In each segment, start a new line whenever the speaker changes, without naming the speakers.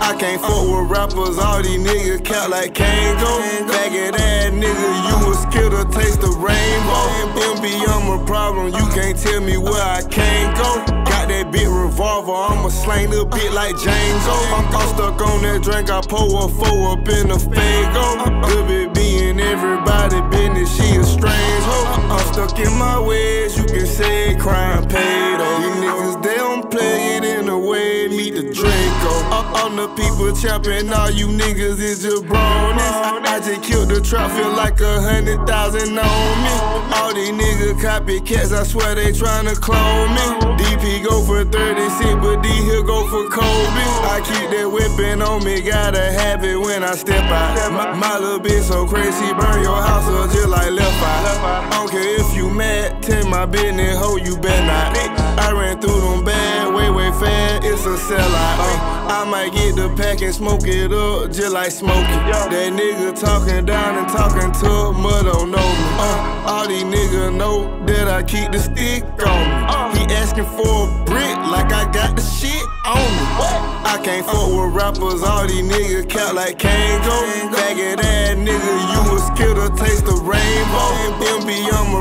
I can't fuck with rappers, all these niggas count like Kango. Faggot ass nigga, you a scared to taste the rainbow. MB, I'm a problem, you can't tell me where I can't go. Got that big revolver, I'ma slang the bit like Django. I'm, I'm stuck on that drink, I pour a four up in the Faygo. Good bit being everybody business, she a The people champing, all you niggas is jabronis. I just killed the trap, feel like a hundred thousand on me. All these niggas copycats, I swear they tryna clone me. DP go for 36, but D here go for Kobe. I keep that whipping on me, gotta have it when I step out. My, my little bitch so crazy, burn your house up just like left eye. I don't care if you mad, tell my business, ho, you better not. I ran through them a sellout. Uh, I might get the pack and smoke it up just like smoking. That nigga talking down and talking to mud don't know me. Uh, all these niggas know that I keep the stick on me. He asking for a brick like I got the shit on me. I can't fuck with rappers, all these niggas count like Kango. Faggot ass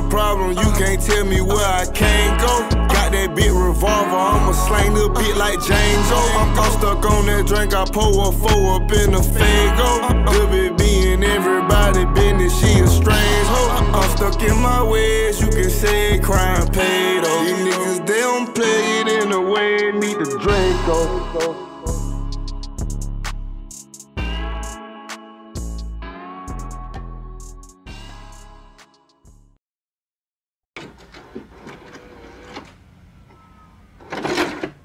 a problem, you can't tell me where I can't go Got that big revolver, I'ma slang the beat like Django. I'm, I'm stuck on that drink, I pour a four up in the Faygo. Bit being everybody business, she a strange hoe. I'm stuck in my ways, you can say crime paid. Oh, these niggas, they don't play it in a way, need the Draco.